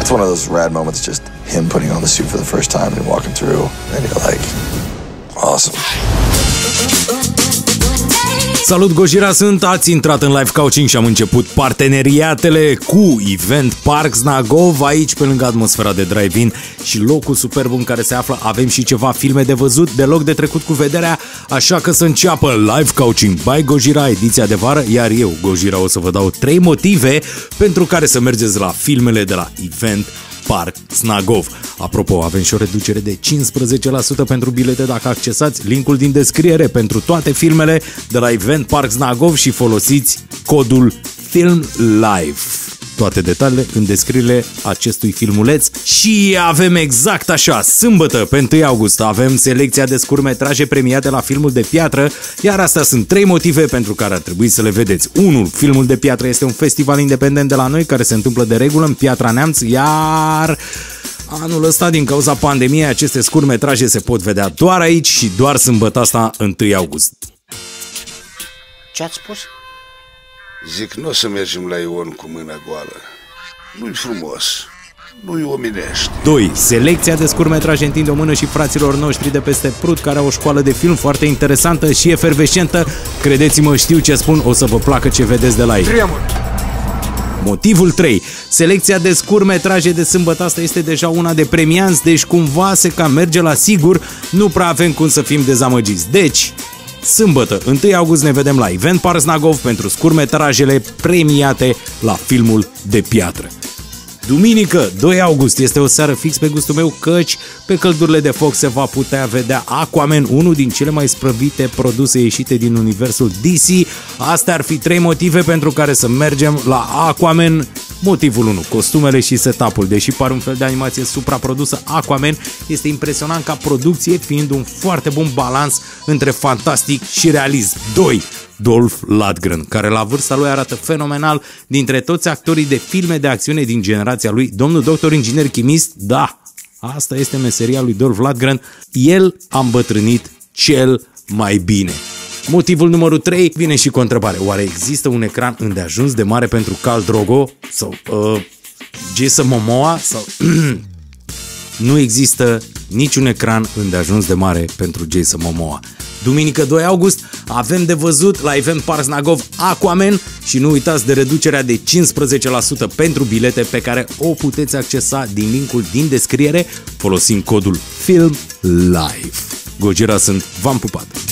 It's one of those rad moments, just him putting on the suit for the first time and walking through, and you're like, awesome. Salut Gojira sunt, ați intrat în live coaching și am început parteneriatele cu Event Park Znagov aici pe lângă atmosfera de drive-in și locul superb în care se află. Avem și ceva filme de văzut, deloc de trecut cu vederea, așa că să înceapă live coaching by Gojira ediția de vară, iar eu, Gojira, o să vă dau trei motive pentru care să mergeți la filmele de la Event Park Snagov. Apropo, avem și o reducere de 15% pentru bilete dacă accesați linkul din descriere pentru toate filmele de la Event Park Snagov și folosiți codul Film Live toate detaliile în descrierile acestui filmuleț și avem exact așa, sâmbătă pe 1 august avem selecția de scurmetraje premiate la filmul de piatră, iar astea sunt trei motive pentru care ar trebui să le vedeți. 1. Filmul de piatră este un festival independent de la noi care se întâmplă de regulă în Piatra Neamț, iar Anul ăsta, din cauza pandemiei, aceste scurmetraje se pot vedea doar aici și doar sâmbătă asta, 1 august. Ce ați spus? Zic, nu o să mergem la Ion cu mâna goală. Nu-i frumos. Nu-i ominește. 2. Selecția de scurmetraje întinde o mână și fraților noștri de peste Prut, care au o școală de film foarte interesantă și efervescentă. Credeți-mă, știu ce spun, o să vă placă ce vedeți de la ei. Tremur! Motivul 3. Selecția de scurmetraje de sâmbătă asta este deja una de premianți, deci cumva se cam merge la sigur, nu prea avem cum să fim dezamăgiți. Deci, Sâmbătă, 1 august, ne vedem la Event Parsnagov pentru scurmetrajele premiate la filmul de piatră. Duminică, 2 august, este o seară fix pe gustul meu, căci pe căldurile de foc se va putea vedea Aquaman, unul din cele mai sprăvite produse ieșite din universul DC. Astea ar fi trei motive pentru care să mergem la Aquaman. Motivul 1, costumele și setup-ul. Deși par un fel de animație supraprodusă, Aquaman este impresionant ca producție, fiind un foarte bun balans între fantastic și realism. 2. Dolph Lundgren, care la vârsta lui arată fenomenal dintre toți actorii de filme de acțiune din generația lui. Domnul doctor inginer chimist, da, asta este meseria lui Dolph Lundgren. El a îmbătrânit cel mai bine. Motivul numărul 3 vine și cu o întrebare. Oare există un ecran îndeajuns de mare pentru Cal Drogo sau uh, Jason Momoa sau nu există niciun ecran îndeajuns de mare pentru Jason Momoa. Duminică 2 august avem de văzut la Event Parsnagov Aquaman și nu uitați de reducerea de 15% pentru bilete pe care o puteți accesa din linkul din descriere folosind codul FILM LIVE. Gojira sunt, v-am pupat!